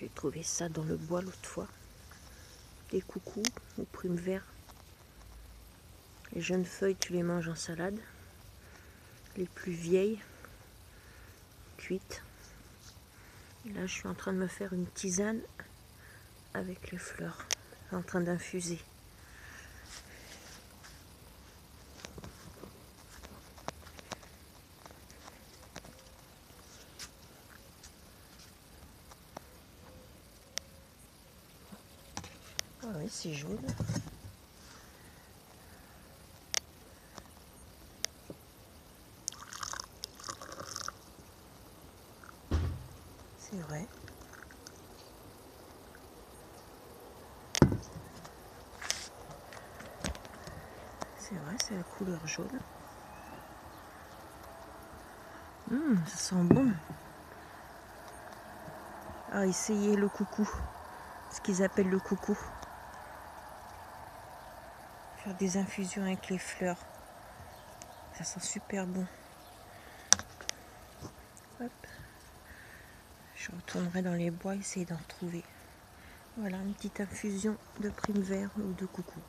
J'ai trouvé ça dans le bois l'autre fois. Des coucous ou primes vert. Les jeunes feuilles, tu les manges en salade. Les plus vieilles, cuites. Là, je suis en train de me faire une tisane avec les fleurs. En train d'infuser. Oui, c'est jaune. C'est vrai. C'est vrai, c'est la couleur jaune. Hum, ça sent bon. Ah, essayez le coucou. Ce qu'ils appellent le coucou. Faire des infusions avec les fleurs. Ça sent super bon. Je retournerai dans les bois essayer d'en trouver. Voilà, une petite infusion de prime vert ou de coucou.